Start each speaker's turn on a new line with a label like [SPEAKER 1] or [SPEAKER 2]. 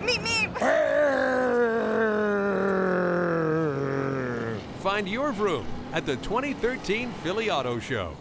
[SPEAKER 1] Meep, meep.
[SPEAKER 2] Find your vroom at the 2013 Philly Auto Show.